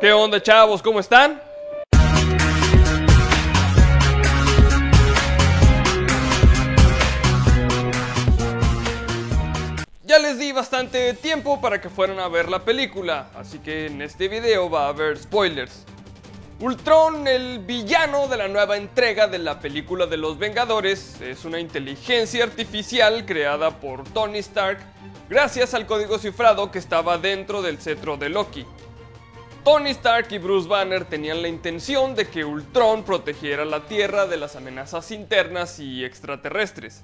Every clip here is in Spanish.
¿Qué onda chavos? ¿Cómo están? Ya les di bastante tiempo para que fueran a ver la película, así que en este video va a haber spoilers. Ultron, el villano de la nueva entrega de la película de los Vengadores, es una inteligencia artificial creada por Tony Stark gracias al código cifrado que estaba dentro del cetro de Loki. Tony Stark y Bruce Banner tenían la intención de que Ultron protegiera la Tierra de las amenazas internas y extraterrestres.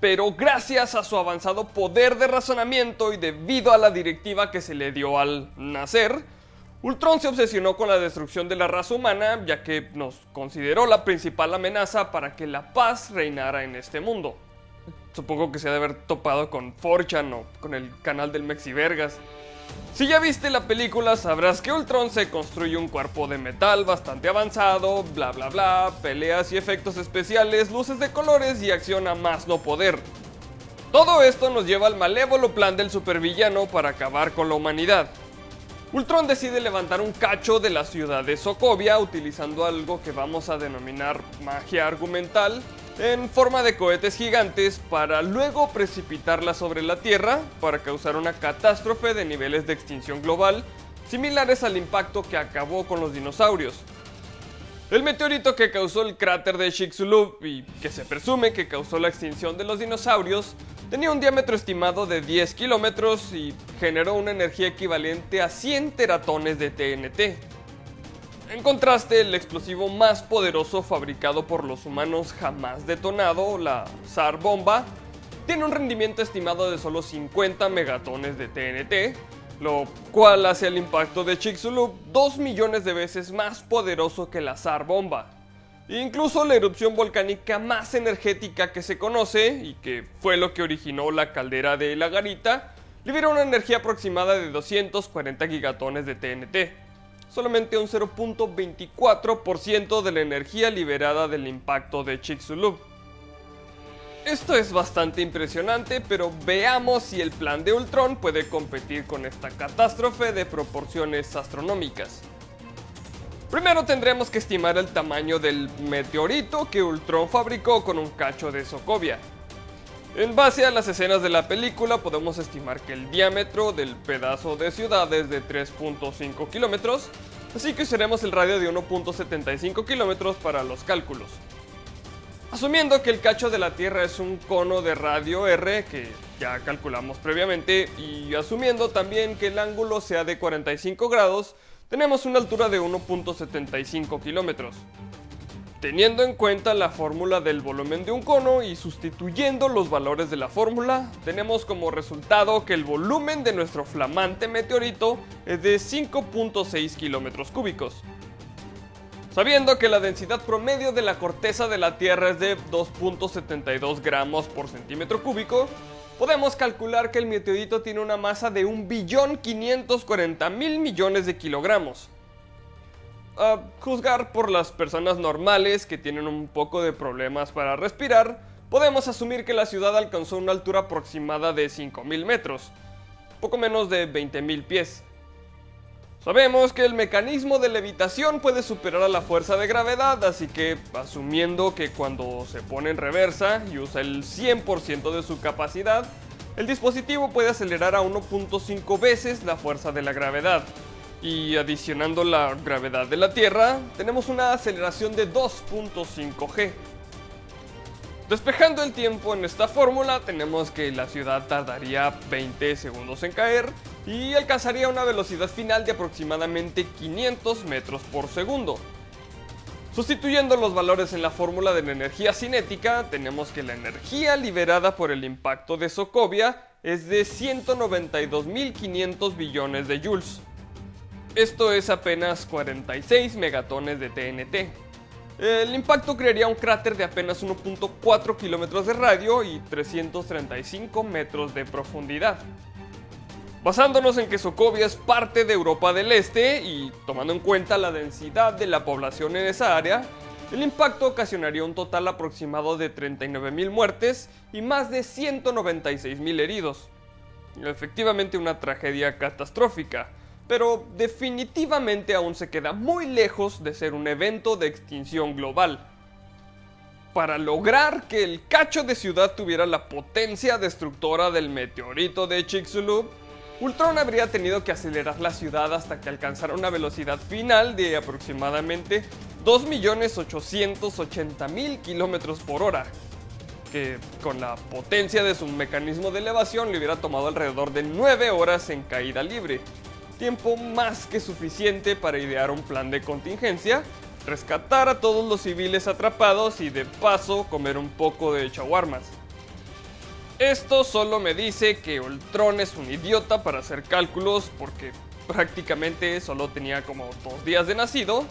Pero gracias a su avanzado poder de razonamiento y debido a la directiva que se le dio al nacer, Ultron se obsesionó con la destrucción de la raza humana, ya que nos consideró la principal amenaza para que la paz reinara en este mundo. Supongo que se ha de haber topado con Forchan o con el canal del Mexivergas. Si ya viste la película, sabrás que Ultron se construye un cuerpo de metal bastante avanzado, bla bla bla, peleas y efectos especiales, luces de colores y acción a más no poder. Todo esto nos lleva al malévolo plan del supervillano para acabar con la humanidad. Ultron decide levantar un cacho de la ciudad de Sokovia utilizando algo que vamos a denominar magia argumental en forma de cohetes gigantes para luego precipitarla sobre la Tierra para causar una catástrofe de niveles de extinción global similares al impacto que acabó con los dinosaurios. El meteorito que causó el cráter de Chicxulub y que se presume que causó la extinción de los dinosaurios tenía un diámetro estimado de 10 kilómetros y generó una energía equivalente a 100 teratones de TNT. En contraste, el explosivo más poderoso fabricado por los humanos jamás detonado, la SAR bomba, tiene un rendimiento estimado de solo 50 megatones de TNT, lo cual hace el impacto de Chicxulub 2 millones de veces más poderoso que la SAR bomba. Incluso la erupción volcánica más energética que se conoce, y que fue lo que originó la caldera de la garita, libera una energía aproximada de 240 gigatones de TNT solamente un 0.24% de la energía liberada del impacto de Chicxulub. Esto es bastante impresionante, pero veamos si el plan de Ultron puede competir con esta catástrofe de proporciones astronómicas. Primero tendremos que estimar el tamaño del meteorito que Ultron fabricó con un cacho de Sokovia. En base a las escenas de la película podemos estimar que el diámetro del pedazo de ciudad es de 3.5 kilómetros, así que usaremos el radio de 1.75 kilómetros para los cálculos. Asumiendo que el cacho de la Tierra es un cono de radio R, que ya calculamos previamente, y asumiendo también que el ángulo sea de 45 grados, tenemos una altura de 1.75 kilómetros. Teniendo en cuenta la fórmula del volumen de un cono y sustituyendo los valores de la fórmula, tenemos como resultado que el volumen de nuestro flamante meteorito es de 5.6 kilómetros cúbicos. Sabiendo que la densidad promedio de la corteza de la Tierra es de 2.72 gramos por centímetro cúbico, podemos calcular que el meteorito tiene una masa de 1.540.000 millones de kilogramos a juzgar por las personas normales que tienen un poco de problemas para respirar, podemos asumir que la ciudad alcanzó una altura aproximada de 5.000 metros, poco menos de 20.000 pies. Sabemos que el mecanismo de levitación puede superar a la fuerza de gravedad, así que asumiendo que cuando se pone en reversa y usa el 100% de su capacidad, el dispositivo puede acelerar a 1.5 veces la fuerza de la gravedad, y adicionando la gravedad de la Tierra, tenemos una aceleración de 2.5 g. Despejando el tiempo en esta fórmula, tenemos que la ciudad tardaría 20 segundos en caer y alcanzaría una velocidad final de aproximadamente 500 metros por segundo. Sustituyendo los valores en la fórmula de la energía cinética, tenemos que la energía liberada por el impacto de Sokovia es de 192.500 billones de joules. Esto es apenas 46 megatones de TNT. El impacto crearía un cráter de apenas 1.4 kilómetros de radio y 335 metros de profundidad. Basándonos en que Sokovia es parte de Europa del Este y tomando en cuenta la densidad de la población en esa área, el impacto ocasionaría un total aproximado de 39.000 muertes y más de 196.000 heridos. Efectivamente una tragedia catastrófica, pero definitivamente aún se queda muy lejos de ser un evento de extinción global. Para lograr que el cacho de ciudad tuviera la potencia destructora del meteorito de Chicxulub, Ultron habría tenido que acelerar la ciudad hasta que alcanzara una velocidad final de aproximadamente 2.880.000 km por hora, que con la potencia de su mecanismo de elevación le hubiera tomado alrededor de 9 horas en caída libre, tiempo más que suficiente para idear un plan de contingencia, rescatar a todos los civiles atrapados y de paso comer un poco de chaguarmas. Esto solo me dice que Ultron es un idiota para hacer cálculos porque prácticamente solo tenía como dos días de nacido,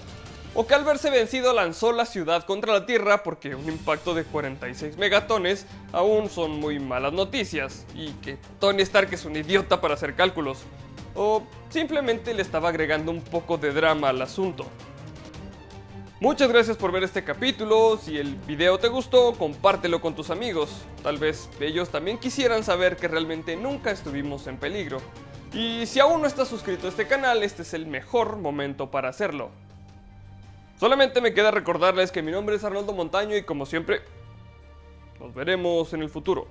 o que al verse vencido lanzó la ciudad contra la Tierra porque un impacto de 46 megatones aún son muy malas noticias, y que Tony Stark es un idiota para hacer cálculos o simplemente le estaba agregando un poco de drama al asunto. Muchas gracias por ver este capítulo, si el video te gustó, compártelo con tus amigos, tal vez ellos también quisieran saber que realmente nunca estuvimos en peligro. Y si aún no estás suscrito a este canal, este es el mejor momento para hacerlo. Solamente me queda recordarles que mi nombre es Arnoldo Montaño y como siempre, nos veremos en el futuro.